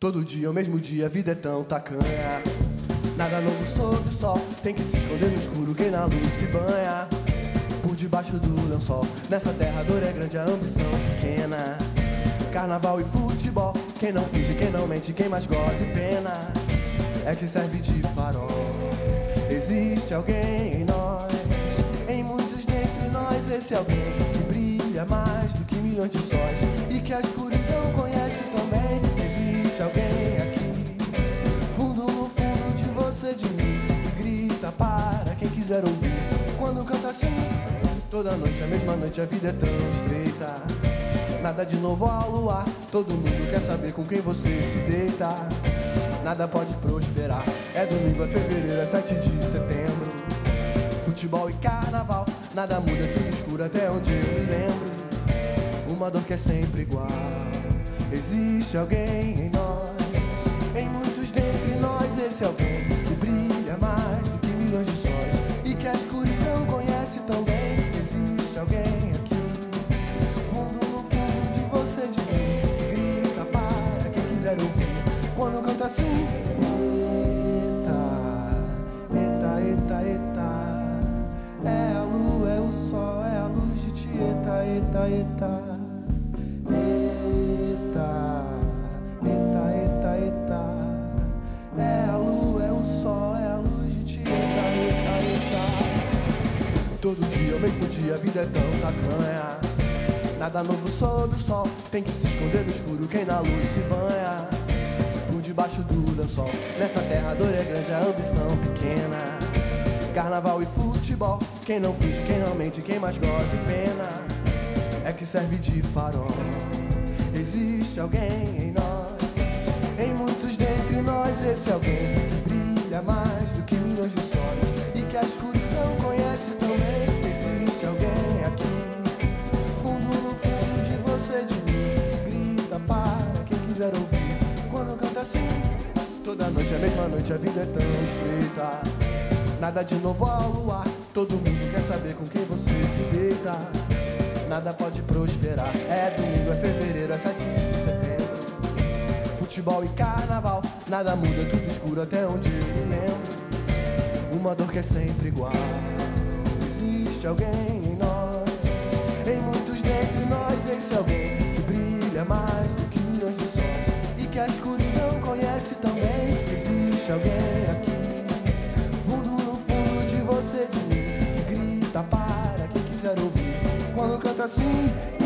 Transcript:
Todo dia, o mesmo dia, a vida é tão tacanha. Nada novo sob o sol, tem que se esconder no escuro quem na luz se banha. Por debaixo do lençol, nessa terra a dor é grande, a ambição pequena. Carnaval e futebol, quem não finge, quem não mente, quem mais goza e pena. É que serve de farol. Existe alguém em nós, em muitos dentre nós, esse alguém que brilha mais do que milhões de sóis e que a escuridão toda noite, a mesma noite, a vida é tão estreita. Nada de novo ao luar, todo mundo quer saber com quem você se deita. Nada pode prosperar, é domingo, é fevereiro, é 7 de setembro. Futebol e carnaval, nada muda, é tudo escuro até onde eu me lembro. Uma dor que é sempre igual. Existe alguém em nós, em muitos dentre nós, esse alguém Tieta, eita, eita. Eita, eita, eita, eita. É a lua, é o sol, é a luz de Tieta, eita, eita. Todo dia, o mesmo dia, a vida é tão tacanha. Nada novo sob o sol, tem que se esconder no escuro quem na luz se banha. Por debaixo do lençol, nessa terra a dor é grande, a ambição pequena. Carnaval e futebol, quem não finge, quem não mente, quem mais goza e pena que serve de farol. Existe alguém em nós, em muitos dentre nós, esse alguém que brilha mais do que milhões de sóis e que a escuridão conhece também. Existe alguém aqui, fundo no fundo de você, de mim, grita para quem quiser ouvir. Quando canta assim, toda noite, a mesma noite, a vida é tão estreita. Nada de novo ao luar, Nada pode prosperar, é domingo, é fevereiro, é 7 de setembro. Futebol e carnaval, nada muda, tudo escuro até onde eu me lembro. Uma dor que é sempre igual. Existe alguém em nós, em muitos dentre nós, esse alguém que brilha mais do que milhões de sóis e que a escuridão conhece também. Existe alguém assim,